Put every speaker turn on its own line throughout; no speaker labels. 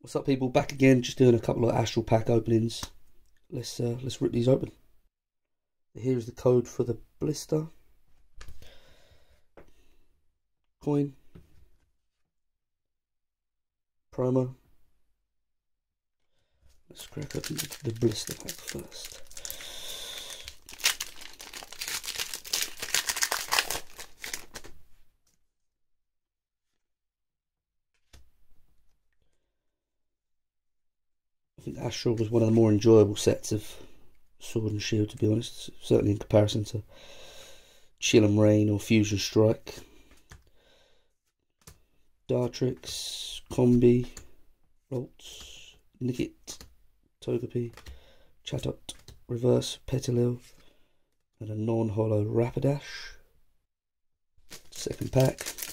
What's up, people? Back again, just doing a couple of Astral Pack openings. Let's uh, let's rip these open. Here's the code for the blister. Coin. Promo. Let's crack open the blister pack first. Think Astral was one of the more enjoyable sets of Sword and Shield, to be honest. Certainly in comparison to Chilling Reign or Fusion Strike. Dartrix, Combee, Ralts, Nickit, Togepi, Chatot, Reverse, Petilil, and a non-holo Rapidash. Second pack.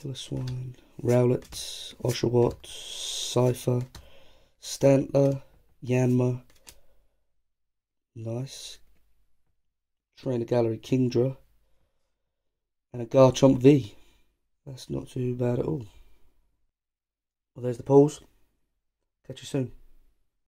Piloswine, Rowlet, Oshawott, Cypher, Stantler, Yanma, nice, Trainer Gallery Kingdra, and a Garchomp V. That's not too bad at all. Well, there's the pulls. Catch you soon.